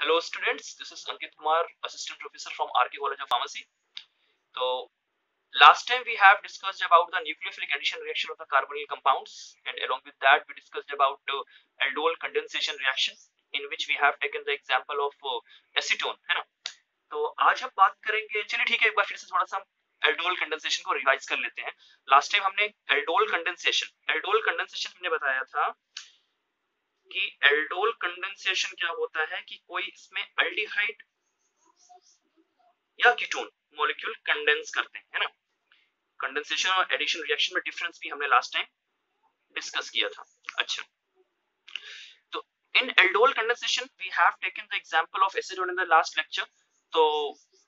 This is Ankit Kumar, Assistant Professor from RK College of Pharmacy. So last time we have discussed about the nucleophilic addition reaction of the carbonyl compounds and along with that we discussed about uh, aldol condensation reaction in which we have taken the example of uh, acetone है ना तो आज हम बात करेंगे चलिए ठीक है एक बार फिर से थोड़ा सा एल्डोल कंडेंसेशन को रिवाइज कर लेते हैं लास्ट टाइम हमने एल्डोल कंडेंसेशन एल्डोल कंडेंसेशन हमने बताया था कि एल्डोल कंडेंसेशन क्या होता है कि कोई इसमें अल्डिहाइड या कीटोन मॉलिक्यूल कंडेंस करते हैं, है ना? कंडेंसेशन और एडिशन रिएक्शन में डिफरेंस भी हमने लास्ट टाइम डिस्कस किया था। अच्छा। तो in aldol condensation we have taken the example of acetone in the last lecture तो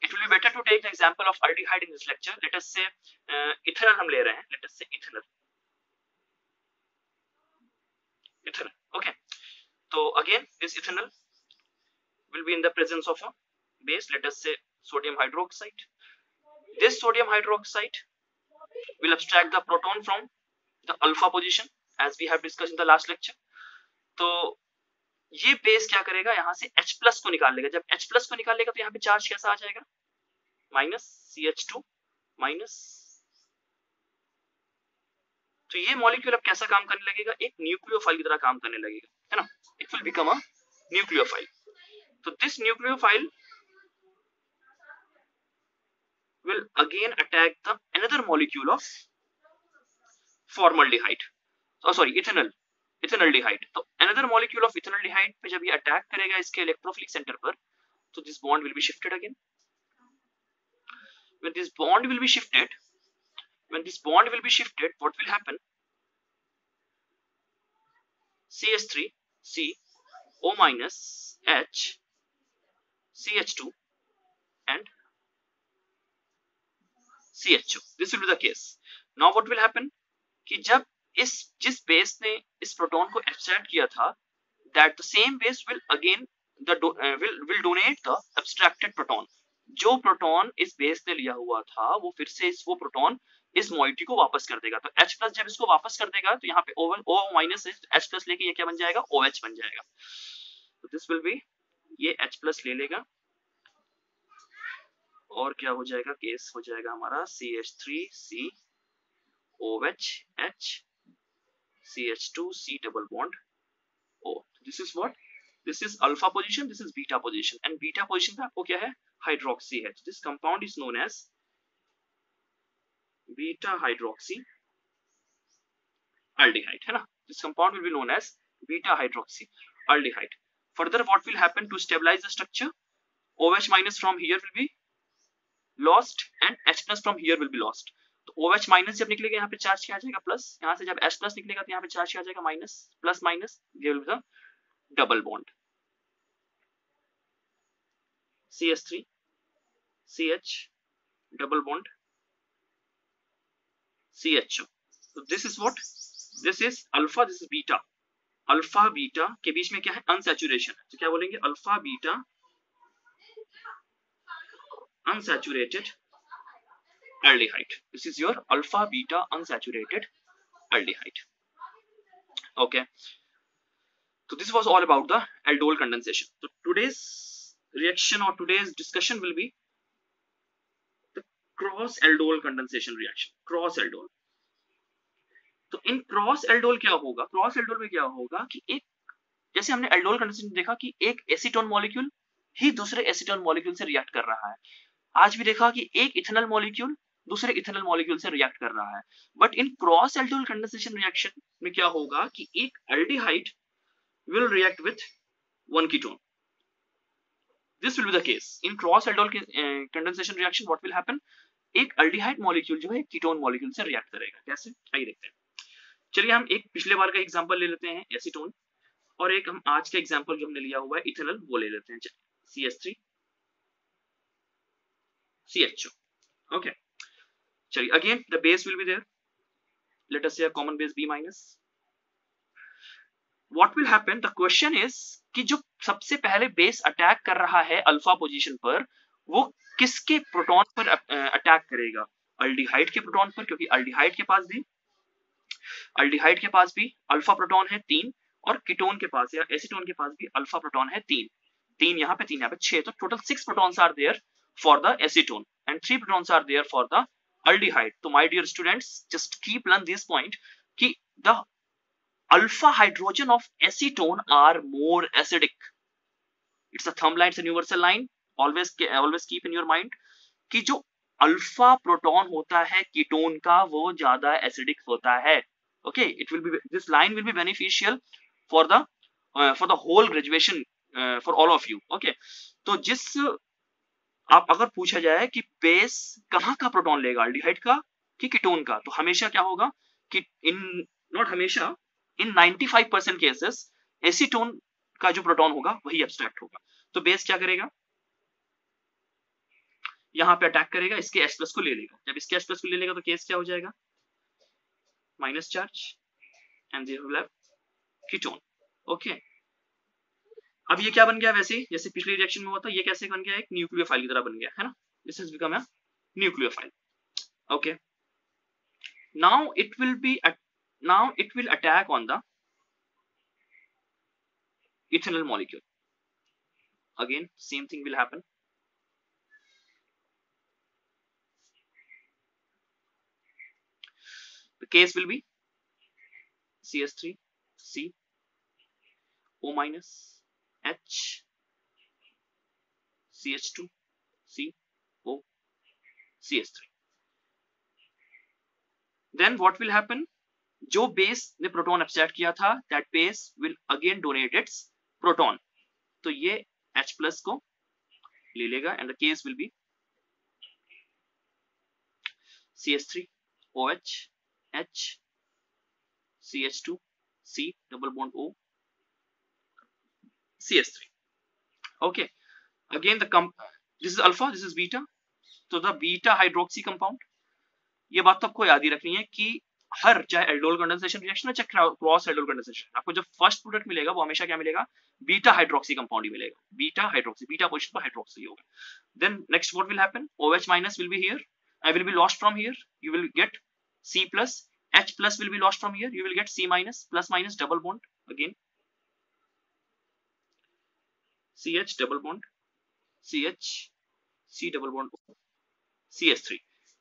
it will be better to take the example of aldehyde in this lecture let us say ethanol हम ले रहे हैं। Let us say ethanol ethanol okay so again this ethanol will be in the presence of a base let us say sodium hydroxide this sodium hydroxide will abstract the proton from the alpha position as we have discussed in the last lecture तो ये base क्या करेगा यहाँ से H plus को निकाल लेगा जब H प्लस को निकाल लेगा तो यहाँ पे चार्ज कैसा आ जाएगा minus C H two minus तो ये मॉलिक्यूल अब कैसा काम करने लगेगा? एक न्यूक्लियोफाइल की तरह काम करने लगेगा, है ना? It will become a nucleophile तो this nucleophile will again attack the another molecule of formaldehyde करेगा इसके सेंटर पर तो this bond again this bond will be shifted when this bond will be shifted what will happen ch3 c o minus h ch2 and ch2 this will be the case now what will happen कि जब इस जिस base ने इस proton को abstract किया था that the same base will again the uh, will will donate the abstracted proton जो प्रोटॉन इस बेस ने लिया हुआ था, वो फिर से इस, वो प्रोटॉन इस मोइटी को वापस कर देगा। तो H प्लस जब इसको वापस कर देगा तो यहाँ पे O O minus H plus लेके ये क्या बन जाएगा? ओ OH बन जाएगा। तो दिस विल बी ये H प्लस ले लेगा। और क्या हो जाएगा? केस हो जाएगा हमारा CH3C OH H CH2 C double bond O this is what? This is alpha position, this is beta position and beta position पे आपको क्या है? Hydroxy H this compound is known as beta hydroxy aldehyde है ना this compound will be known as beta hydroxy aldehyde further what will happen to stabilize the structure OH minus from here will be lost and H plus from here will be lost तो OH minus जब निकलेगा यहाँ पे charge क्या आ जाएगा plus यहाँ से जब H प्लस निकलेगा तो यहाँ पे चार्ज क्या आ जाएगा माइनस प्लस माइनस ये will be the double bond CH3 CH double bond CHO so this is what this is alpha this is beta alpha beta के बीच में क्या है अनसैचुरेशन तो क्या बोलेंगे alpha beta unsaturated aldehyde this is your alpha beta unsaturated aldehyde okay so this was all about the aldol condensation so today's reaction or today's discussion will be cross aldol condensation reaction cross aldol तो in cross aldol क्या होगा? Cross aldol में क्या होगा कि एक जैसे हमने एल्डोल कंडेंसेशन देखा कि एक एसीटोन मॉलिक्यूल ही दूसरे एसीटोन मॉलिक्यूल से रिएक्ट कर रहा है। आज भी देखा कि एक इथेनॉल मॉलिक्यूल दूसरे इथेनॉल मॉलिक्यूल से रिएक्ट कर रहा है। But in cross aldol condensation reaction में क्या होगा कि एक aldehyde will react with one ketone will be the case. In cross aldol uh, condensation reaction what will happen? एक अल्डिहाइड मॉलिक्यूल जो है कीटोन मॉलिक्यूल से रिएक्ट करेगा। कैसे? आइए देखते हैं। चलिए हम एक पिछले बार का एग्जांपल ले लेते हैं एसीटोन और एक हम आज का एग्जांपल जो हमने लिया हुआ है इथेनॉल वो ले लेते हैं। C S three C H okay चलिए again the base will be there let us say a common base b minus what will happen? The question is कि जो सबसे पहले बेस अटैक कर रहा है अल्फ़ा पोजीशन पर वो किसके प्रोटॉन पर अटैक करेगा? अल्डिहाइड के प्रोटॉन पर, क्योंकि अल्डिहाइड के पास भी अल्डिहाइड के पास भी अल्फ़ा प्रोटॉन है तीन और कीटोन के पास या एसीटोन के पास भी अल्फ़ा प्रोटॉन है तीन। तीन यहाँ पे, तीन यहाँ पे, छह। तो total six protons are there for the acetone and three protons are there for the aldehyde. तो my dear students, just keep learn this point कि the alpha hydrogen of acetone are more acidic. It's a thumb line, it's a universal line. Always always keep in your mind कि जो alpha proton होता है ketone का वो ज़्यादा acidic होता है। Will be this line will be beneficial for the uh, for the whole graduation uh, for all of you okay? तो जिस आप अगर पूछा जाए कि बेस कहाँ का प्रोटॉन लेगा? अल्डिहाइड का कि कीटोन का? तो हमेशा क्या होगा कि इन नॉट हमेशा इन 95 परसेंट केसेस एसीटोन का जो प्रोटॉन होगा वही एब्स्ट्रैक्ट होगा। तो बेस क्या करेगा? यहाँ पे अटैक करेगा, इसके एच प्लस को ले लेगा। जब इसके एच प्लस को ले लेगा तो केस क्या हो जाएगा? Minus charge and there ketone okay अब ये क्या बन गया वैसे? जैसे पिछले रिएक्शन में हुआ था, ये कैसे बन गया? एक न्यूक्लियोफाइल की तरह बन गया, है ना? This is become a nucleophile okay now it will be now it will attack on the ethanol molecule again, same thing will happen the case will be cs3 c, o minus H CH2 C, O CH3 then what will happen? जो base ने proton abstract किया था that base will again donate its proton तो ये H plus को ले लेगा and the case will be CH3 OH H CH2 C double bond O CH3. Okay. Again, the comp this is alpha, this is beta. तो the beta hydroxy compound ये बात तो आपको याद ही रखनी है कि हर चाहे एल्डोल कंडेंसेशन रिएक्शन है चाहे क्रॉस एल्डोल कंडेंसेशन आपको जो फ़र्स्ट प्रोडक्ट मिलेगा वो हमेशा क्या मिलेगा? बीटा हाइड्रोक्सी कंपाउंड ही मिलेगा। बीटा हाइड्रोक्सी बीटा पोजीशन पर हाइड्रोक्सी होगा। Then next what will happen OH minus will be here I will be lost from here. You will get C plus, H plus will be lost from here. You will get C minus, plus minus double bond again. CH double bond CH C double bond CH3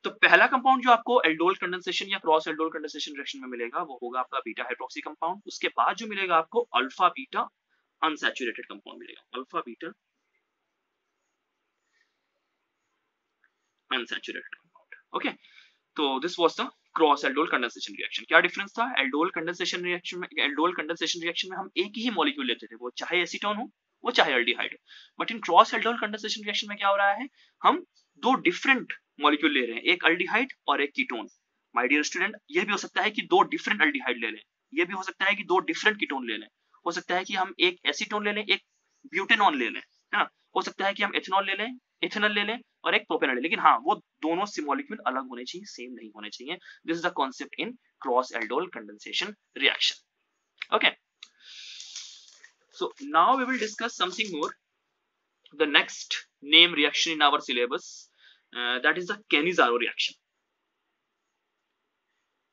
तो पहला compound जो आपको aldol condensation या cross aldol condensation reaction में मिलेगा, वो होगा आपका बीटा हाइड्रोक्सी कंपाउंड उसके बाद जो मिलेगा आपको अल्फ़ा बीटा अनसैचुरेटेड कंपाउंड मिलेगा। Alpha beta unsaturated compound okay तो this was the cross aldol condensation reaction क्या डिफरेंस था? एल्डोल कंडेंसेशन रिएक्शन में एल्डोल कंडेंसेशन रिएक्शन में हम एक ही मॉलिक्यूल लेते थे। वो चाहे एसीटोन हो, वो चाहे एल्डिहाइड हो। But in cross aldol condensation reaction में क्या हो रहा है? हम दो डिफरेंट मॉलिक्यूल ले रहे हैं। एक अल्डिहाइड और एक कीटोन माय डियर स्टूडेंट ये भी हो सकता है कि दो डिफरेंट अल्डिहाइड ले लें। ये भी हो सकता है कि दो डिफरेंट कीटोन ले लें। हो सकता है कि हम एक एसीटोन ले लें, एक ब्यूटेनॉन ले लें, है ना? हो सकता है कि हम एथेनॉल ले लें इथेनॉल ले लें और एक प्रोपेनॉल लेकिन हाँ वो दोनों से मॉलिक्यूल अलग होने चाहिए सेम नहीं होने चाहिए this is the concept in cross aldol condensation reaction okay so now we will discuss something more the next name reaction in our syllabus uh, that is the Cannizzaro reaction.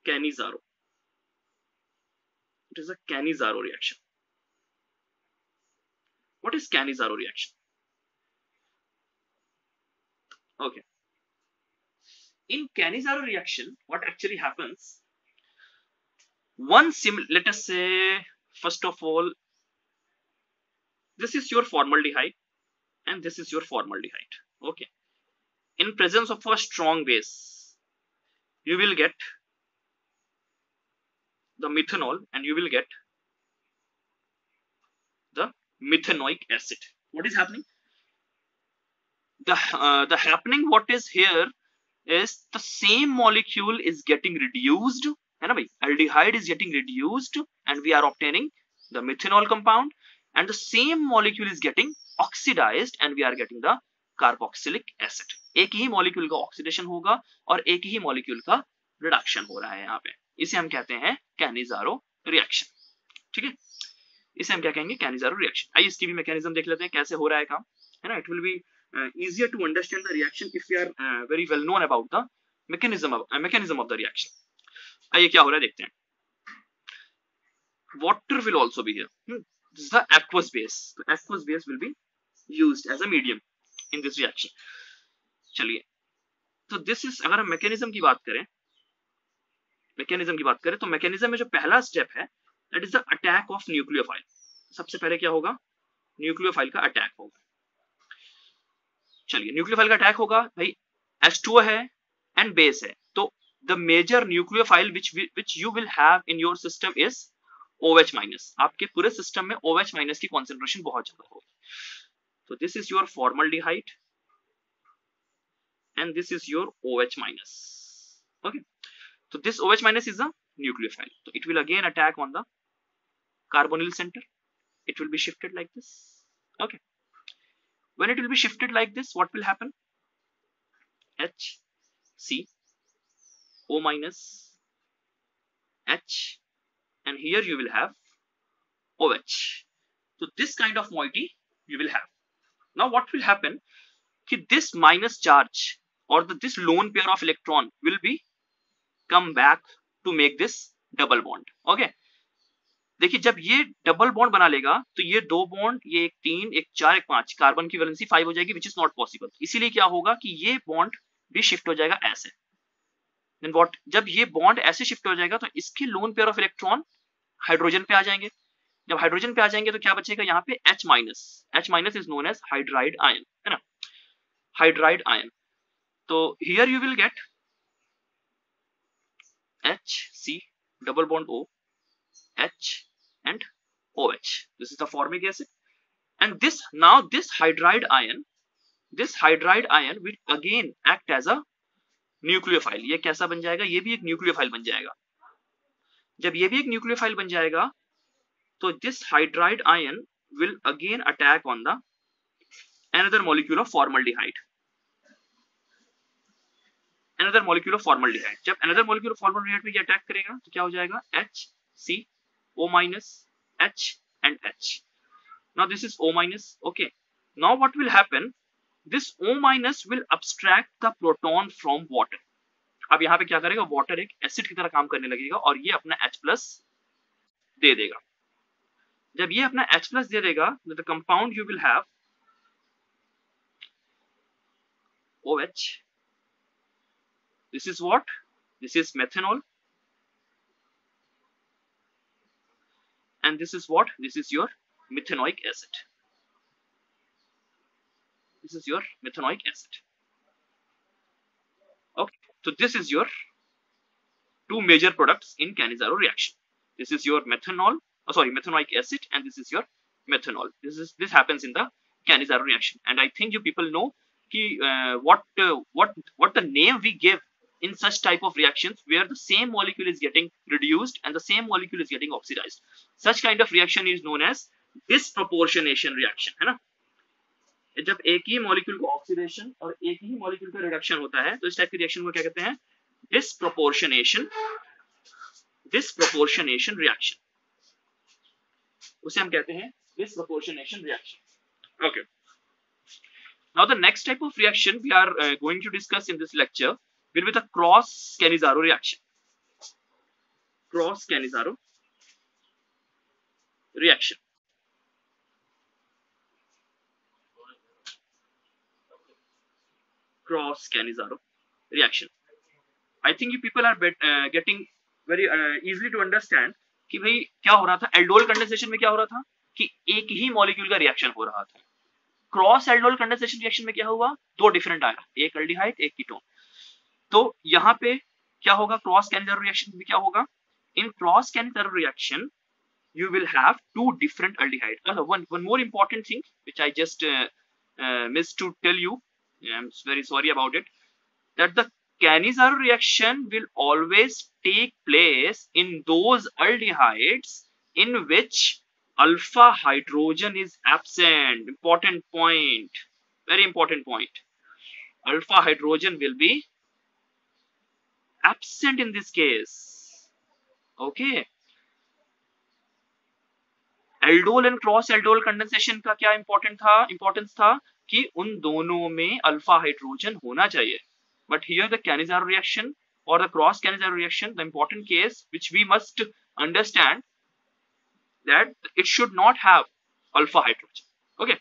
Cannizzaro. It is a Cannizzaro reaction. What is Cannizzaro reaction? Okay. In Cannizzaro reaction, what actually happens? One sim, let us say, first of all, this is your formaldehyde and this is your formaldehyde. Okay in presence of a strong base you will get the methanol and you will get the methanoic acid what is happening the uh, the happening what is here is the same molecule is getting reduced aldehyde is getting reduced and we are obtaining the methanol compound and the same molecule is getting oxidized and we are getting the carboxylic acid एक ही molecule का oxidation होगा और एक ही molecule का reduction हो रहा है यहाँ पे इसे हम कहते हैं कैनिजारो रिएक्शन ठीक है इसे हम क्या कहेंगे कैनिजारो रिएक्शन आइए इसकी भी मैकेनिज्म देख लेते हैं कैसे हो रहा है काम है ना it will be easier to understand the reaction if we are uh, very well known about the mechanism of uh, mechanism of the reaction आइए क्या हो रहा है देखते हैं water will also be here hmm. this is the aqueous base so aqueous base will be used as a medium in this reaction चलिए तो this is अगर हम मैकेनिज्म की बात करें मैकेनिज्म की बात करें तो मैकेनिज्म में जो पहला स्टेप है that is the attack of nucleophile सबसे पहले क्या होगा न्यूक्लियोफाइल का अटैक होगा चलिए न्यूक्लियोफाइल का अटैक होगा, भाई एस टू है एंड बेस है। तो the major nucleophile which which you will have in your system is OH- आपके पूरे सिस्टम में OH- की कॉन्सेंट्रेशन बहुत ज़्यादा होगी। तो this is your formaldehyde and this is your OH- okay तो this OH- is a nucleophile तो it will again attack on the carbonyl centre it will be shifted like this okay when it will be shifted like this, what will happen? H, C, O minus, H, and here you will have OH. So this kind of moiety you will have. Now what will happen? This minus charge or the, this lone pair of electron will be come back to make this double bond okay देखिए जब ये double bond बना लेगा तो ये दो bond ये एक तीन एक चार एक पाँच कार्बन की वैलेंसी फाइव हो जाएगी विच इज़ नॉट पॉसिबल इसीलिए क्या होगा कि ये बॉन्ड भी शिफ्ट हो जाएगा ऐसे देन व्हाट जब ये बॉन्ड ऐसे शिफ्ट हो जाएगा तो इसके lone pair of electron hydrogen पे आ जाएँगे। जब हाइड्रोजन पे आ जाएँगे तो क्या बचेगा यहाँ पे? H minus H minus is known as hydride ion है ना? हाइड्राइड आयन तो here you will get H, C, double bond O, H and OH. This is the formic acid. And this now this hydride ion, this hydride ion will again act as a nucleophile ये कैसा बन जाएगा ये भी एक nucleophile बन जाएगा जब ये भी एक न्यूक्लियोफाइल बन जाएगा तो this hydride ion will again attack on the another molecule of formaldehyde another molecule of formaldehyde जब another molecule of formaldehyde पे ये अटैक करेगा तो क्या हो जाएगा H C O minus H and H now this is O minus okay now what will happen this O minus will abstract the proton from water अब यहाँ पे क्या करेगा वाटर एक एसिड की तरह काम करने लगेगा और ये अपना H प्लस दे देगा जब ये अपना H प्लस दे देगा the compound you will have OH This is what? This is methanol. And this is what? This is your methanoic acid. This is your methanoic acid. Okay, so this is your two major products in Cannizzaro reaction. This is your methanol, oh sorry, methanoic acid, and this is your methanol. This is this happens in the Cannizzaro reaction, and I think you people know ki, uh, what uh, what what the name we give in such type of reactions where the same molecule is getting reduced and the same molecule is getting oxidized. Such kind of reaction is known as disproportionation reaction, है ना? जब एक ही molecule को oxidation और एक ही molecule का रिडक्शन होता है तो इस टाइप की रिएक्शन को क्या कहते हैं डिसप्रोपोर्शनेशन डिसप्रोपोर्शनेशन रिएक्शन उसे हम कहते हैं disproportionation reaction okay now the next type of reaction we are uh, going to discuss in this lecture will be the cross Cannizzaro reaction. Cross Cannizzaro reaction. Cross Cannizzaro reaction. I think you people are bet, uh, getting very uh, easily to understand कि भाई क्या हो रहा था aldol condensation में क्या हो रहा था कि एक ही मॉलिक्यूल का रिएक्शन हो रहा था क्रॉस एल्डोल कंडेंसेशन रिएक्शन में क्या हुआ दो डिफरेंट आया एक एल्डिहाइड एक कीटोन तो यहाँ पे क्या होगा? क्रॉस कैंसर रिएक्शन में क्या होगा? In cross Cannizzaro reaction you will have two different aldehyde one one more important thing which I just miss to tell you I am very sorry about it that the Cannizzaro reaction will always take place in those aldehydes in which alpha hydrogen is absent important point very important point alpha hydrogen will be absent in this case. Okay. Aldol and cross aldol condensation का क्या important था? Importance था कि उन दोनों में alpha hydrogen होना चाहिए। But here the Cannizzaro reaction और the cross Cannizzaro reaction the important case which we must understand that it should not have alpha hydrogen okay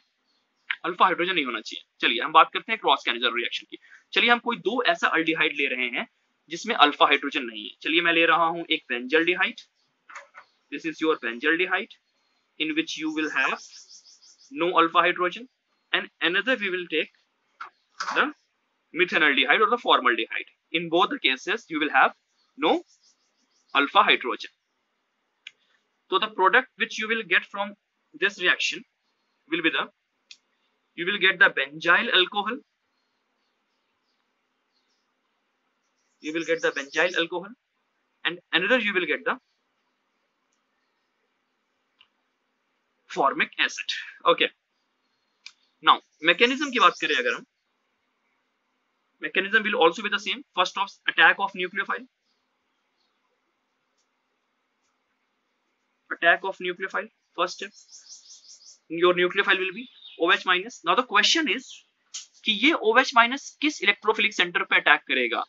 alpha hydrogen नहीं होना चाहिए। चलिए, हम बात करते हैं क्रॉस कैनिजर रिएक्शन की। चलिए, हम कोई दो ऐसा अल्डिहाइड ले रहे हैं जिसमें अल्फ़ा हाइड्रोजन नहीं है। चलिए मैं ले रहा हूँ एक benzaldehyde this is your benzaldehyde in which you will have no alpha hydrogen and another we will take the methanal aldehyde और the formaldehyde in both cases you will have no alpha hydrogen तो the product which you will get from this reaction will be the you will get the benzyl alcohol you will get the benzyl alcohol and another you will get the formic acid okay now mechanism की बात करें अगर हम mechanism will also be the same first of attack of nucleophile attack of nucleophile first step your nucleophile will be OH minus now the question is कि ये OH minus किस electrophilic centre पर attack करेगा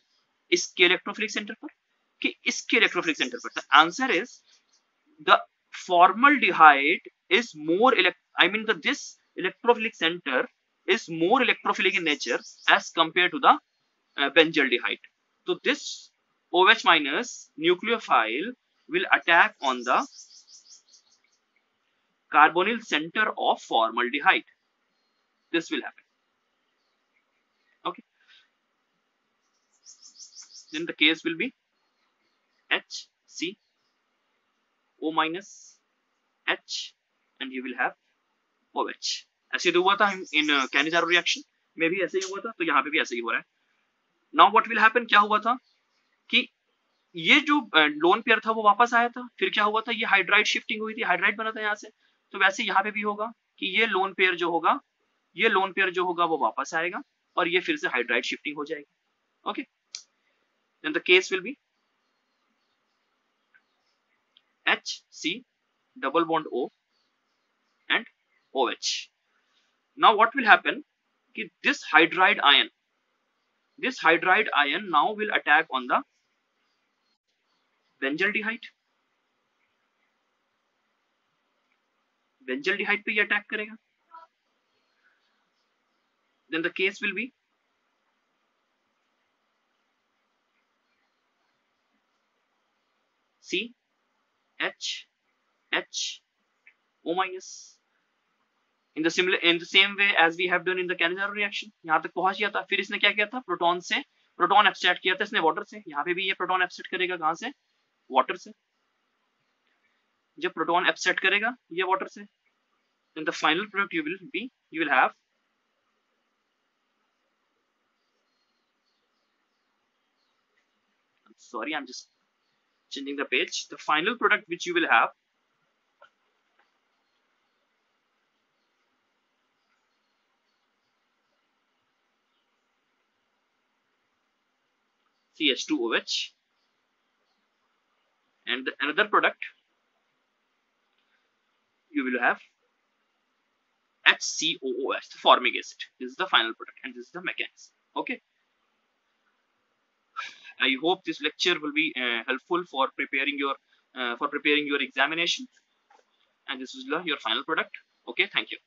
इसके electrophilic centre पर कि इसके electrophilic centre पर the answer is the formaldehyde is more elect I mean that this electrophilic center is more electrophilic in nature as compared to the uh, benzaldehyde. So this OH minus nucleophile will attack on the carbonyl center of formaldehyde. This will happen. Then the case will be HC O minus H, and you will have OH. ऐसे तो हुआ था इन Cannizzaro reaction में भी ऐसे ही हुआ था तो यहाँ पे भी ऐसे ही हो रहा है। नाउ व्हाट विल हैपन क्या हुआ था? कि ये जो लोन पेयर था, वो वापस आया था। फिर क्या हुआ था? ये हाइड्राइड शिफ्टिंग हुई थी। हाइड्राइड बना था यहाँ से। तो वैसे यहाँ पे भी होगा कि ये लोन पेयर जो होगा, ये लोन पेयर जो होगा, वो वापस आएगा, और ये फिर से हाइड्राइड शिफ्टिंग हो जाएगी। Okay Then the case will be H C double bond O and OH. Now what will happen? This hydride ion, this hydride ion now will attack on the benzaldehyde. Benzaldehyde पे ये attack करेगा. Then the case will be H H O minus in the similar in the same way as we have done in the Cannizzaro reaction यहाँ तक पहुँच गया था फिर इसने क्या किया था प्रोटॉन से प्रोटॉन एब्स्ट्रैक्ट किया था इसने वाटर से यहाँ पे भी ये प्रोटॉन एब्स्ट्रैक्ट करेगा कहाँ से वाटर से जब प्रोटॉन एब्स्ट्रैक्ट करेगा ये वाटर से then the final product you will be you will have sorry I'm just changing the page. The final product which you will have CH2OH and the another product you will have HCOOH the formic acid this is the final product and this is the mechanism. Okay I hope this lecture will be uh, helpful for preparing your uh, for preparing your examination. And this is your final product. Okay thank you